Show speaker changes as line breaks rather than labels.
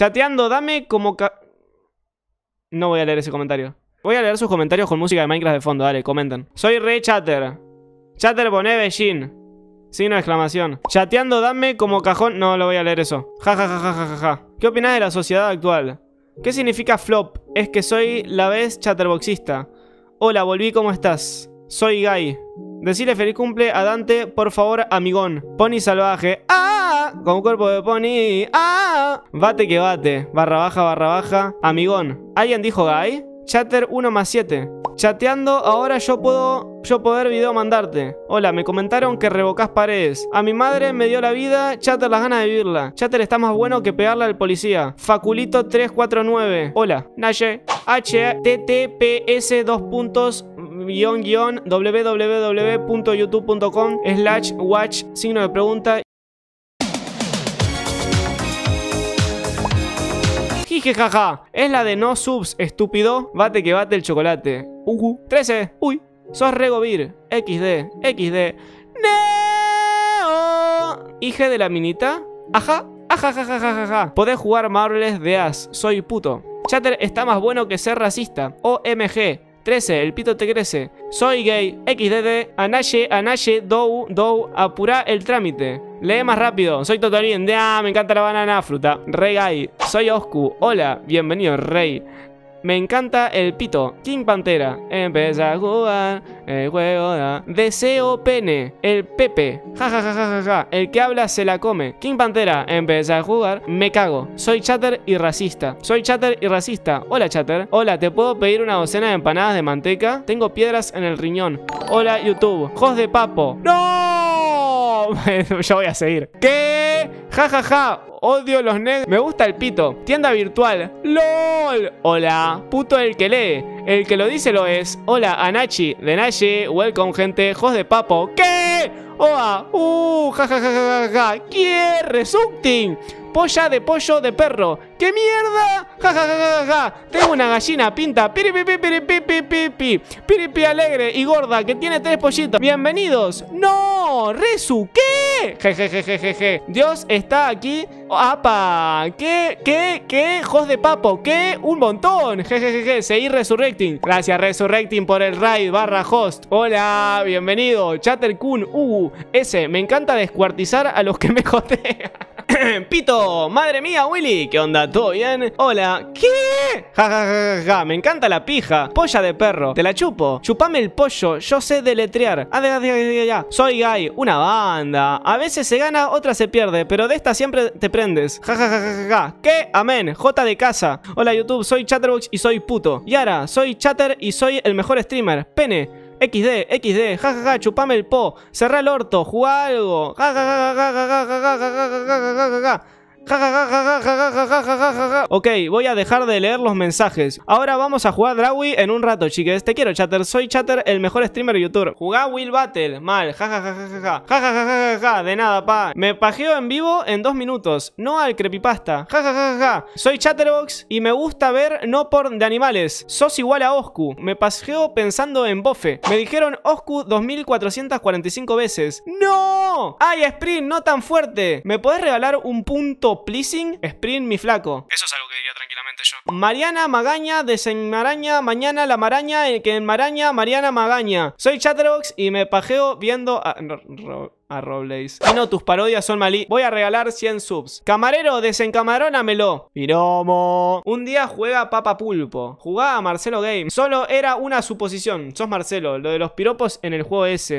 Chateando, dame como ca... No voy a leer ese comentario. Voy a leer sus comentarios con música de Minecraft de fondo, dale, comenten. Soy Rey Chatter. Chatter pone. Signo de exclamación. Chateando, dame como cajón. No, lo voy a leer eso. Ja, ja, ja, ja, ja, ja, ja. ¿Qué opinas de la sociedad actual? ¿Qué significa flop? Es que soy la vez chatterboxista. Hola, volví, ¿cómo estás? Soy Guy. Decirle feliz cumple a Dante, por favor, amigón. Pony salvaje. ¡Ah! Con cuerpo de pony. ¡Ah! Bate que bate. Barra baja, barra baja. Amigón. ¿Alguien dijo Guy? Chatter 1 más 7. Chateando, ahora yo puedo yo poder video mandarte. Hola, me comentaron que revocás paredes. A mi madre me dio la vida, Chatter las ganas de vivirla. Chatter está más bueno que pegarle al policía. Faculito 349. Hola, Naye. https dos puntos guion guion www.youtube.com slash watch signo de pregunta Jije jaja, es la de no subs, estúpido. Bate que bate el chocolate. Uh, 13. Uy, sos Regovir. XD, XD. Neo. Hije de la minita. Ajá, ajá. Podés jugar Marbles de As. Soy puto. Chatter está más bueno que ser racista. OMG. 13, el pito te crece. Soy gay. XDD. Anaye, Anaye, Dou, Dou. Apura el trámite. Lee más rápido. Soy Totolín. Ah, me encanta la banana fruta. Rey gay. Soy Oscu. Hola. Bienvenido, Rey. Me encanta el pito. King Pantera. Empieza a jugar el juego da. Deseo pene. El Pepe. Ja ja ja ja ja. El que habla se la come. King Pantera. Empieza a jugar. Me cago. Soy chatter y racista. Soy chatter y racista. Hola chatter. Hola, ¿te puedo pedir una docena de empanadas de manteca? Tengo piedras en el riñón. Hola YouTube. Jos de papo. ¡No! Yo voy a seguir. ¿Qué? Ja ja ja. Odio los negros. Me gusta el pito. Tienda virtual. LOL. Hola. Puto el que lee. El que lo dice lo es. Hola, Anachi. De Nashi. Welcome, gente. Jos de papo. ¿Qué? Oa. Uh. Ja ja ja ja ja. ja. ¿Qué? Resulting. Polla de pollo de perro. ¿Qué mierda? Ja ja ja ja ja. Tengo una gallina pinta. Piripi piripi piripi Piripi alegre y gorda que tiene tres pollitos. Bienvenidos. No, Resu, ¿qué? Jejejejeje. Dios está aquí. ¡Apa! ¿Qué? ¿Qué? ¿Qué? Jos de papo, ¿qué? Un montón. Jejejeje. Seguí Resurrecting. Gracias, Resurrecting, por el raid barra host. Hola, bienvenido. Chatter Kun. Uh, ese. Me encanta descuartizar a los que me jotean. Pito, madre mía, Willy, ¿qué onda? ¿Todo bien? Hola, ¿qué? Ja, ja, ja, ja, me encanta la pija. Polla de perro, te la chupo. Chupame el pollo, yo sé deletrear. Ah, ya, ya. Soy Guy, una banda. A veces se gana, otra se pierde, pero de esta siempre te prendes. Ja, ja, ja, ja, ja. ¿Qué? Amén. J de casa. Hola YouTube, soy Chatterbox y soy puto. Yara, soy Chatter y soy el mejor streamer. Pene. XD, XD, jajaja, ja, ja, chupame el po, cerrá el orto, jugá algo, jajaja, jajaja, jajaja, jajaja, Ok, voy a dejar de leer los mensajes. Ahora vamos a jugar Drawi en un rato, chiques. Te quiero, Chatter. Soy Chatter, el mejor streamer de. Jugá Will Battle. Mal. Jajajajaja. De nada, pa. Me pajeo en vivo en dos minutos. No al creepypasta. Jajajajaja. Soy Chatterbox y me gusta ver no por de animales. Sos igual a Oscu. Me pajeo pensando en Bofe. Me dijeron Oscu 2445 veces. ¡No! ¡Ay, Sprint! No tan fuerte. ¿Me podés regalar un punto pleasing, sprint mi flaco.
Eso es algo que diría tranquilamente yo.
Mariana Magaña desenmaraña mañana la maraña el que enmaraña Mariana Magaña. Soy Chatterbox y me pajeo viendo a, a Robles. Y no, tus parodias son malí. Voy a regalar 100 subs. Camarero, desencamarónamelo. Piromo. Un día juega Papa Pulpo. Jugaba Marcelo Game. Solo era una suposición. Sos Marcelo. Lo de los piropos en el juego ese.